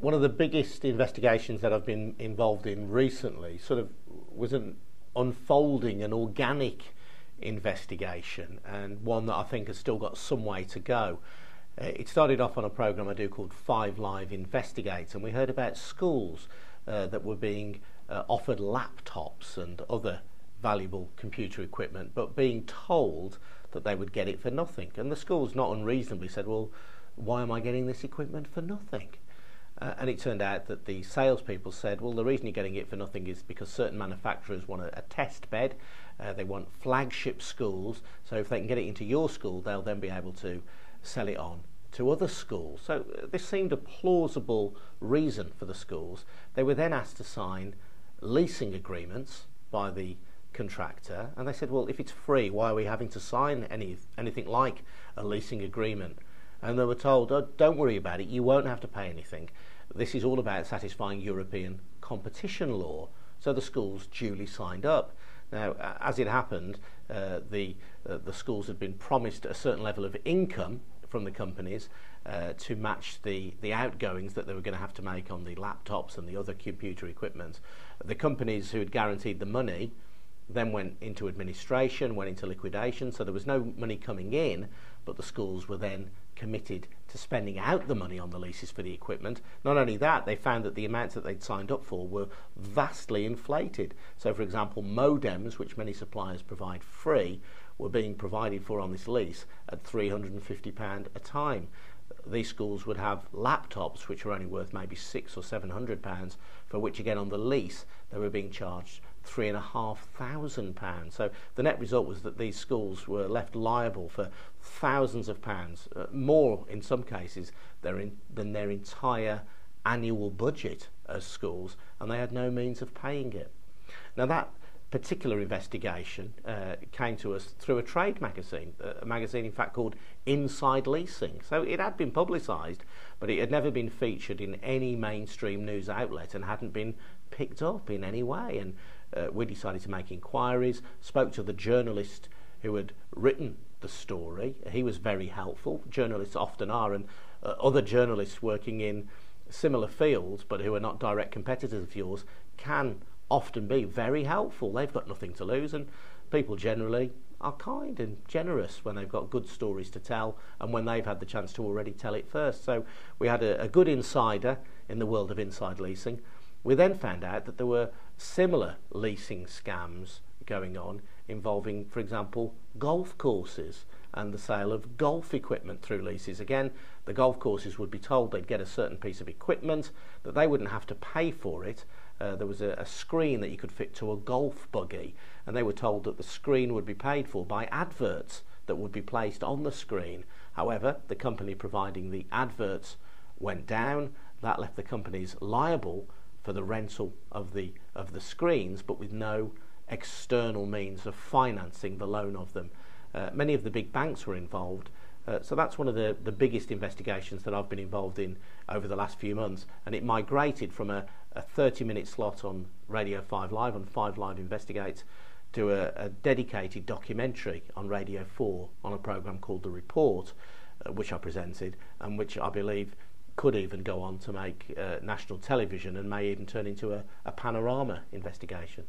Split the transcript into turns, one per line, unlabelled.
one of the biggest investigations that I've been involved in recently sort of was an unfolding an organic investigation and one that I think has still got some way to go. Uh, it started off on a program I do called Five Live Investigates and we heard about schools uh, that were being uh, offered laptops and other valuable computer equipment but being told that they would get it for nothing and the schools not unreasonably said well why am I getting this equipment for nothing uh, and it turned out that the salespeople said, well, the reason you're getting it for nothing is because certain manufacturers want a, a test bed, uh, they want flagship schools, so if they can get it into your school, they'll then be able to sell it on to other schools. So uh, this seemed a plausible reason for the schools. They were then asked to sign leasing agreements by the contractor, and they said, well, if it's free, why are we having to sign any anything like a leasing agreement? and they were told, oh, don't worry about it, you won't have to pay anything. This is all about satisfying European competition law. So the schools duly signed up. Now, as it happened, uh, the, uh, the schools had been promised a certain level of income from the companies uh, to match the, the outgoings that they were going to have to make on the laptops and the other computer equipment. The companies who had guaranteed the money then went into administration, went into liquidation, so there was no money coming in, but the schools were then committed to spending out the money on the leases for the equipment. Not only that, they found that the amounts that they'd signed up for were vastly inflated. So, for example, modems, which many suppliers provide free, were being provided for on this lease at £350 a time. These schools would have laptops which were only worth maybe six or seven hundred pounds, for which again on the lease they were being charged three and a half thousand pounds. So the net result was that these schools were left liable for thousands of pounds, uh, more in some cases in, than their entire annual budget as schools, and they had no means of paying it. Now that particular investigation uh, came to us through a trade magazine, a magazine in fact called Inside Leasing. So it had been publicised, but it had never been featured in any mainstream news outlet and hadn't been picked up in any way. And uh, we decided to make inquiries, spoke to the journalist who had written the story. He was very helpful. Journalists often are, and uh, other journalists working in similar fields but who are not direct competitors of yours can often be very helpful. They've got nothing to lose, and people generally are kind and generous when they've got good stories to tell and when they've had the chance to already tell it first. So we had a, a good insider in the world of inside leasing. We then found out that there were similar leasing scams going on involving, for example, golf courses and the sale of golf equipment through leases. Again, the golf courses would be told they'd get a certain piece of equipment, that they wouldn't have to pay for it. Uh, there was a, a screen that you could fit to a golf buggy, and they were told that the screen would be paid for by adverts that would be placed on the screen. However, the company providing the adverts went down. That left the companies liable for the rental of the of the screens, but with no external means of financing the loan of them. Uh, many of the big banks were involved. Uh, so that's one of the, the biggest investigations that I've been involved in over the last few months. And it migrated from a, a 30 minute slot on Radio 5 Live, on 5 Live Investigates, to a, a dedicated documentary on Radio 4 on a programme called The Report, uh, which I presented, and which I believe could even go on to make uh, national television and may even turn into a, a panorama investigation.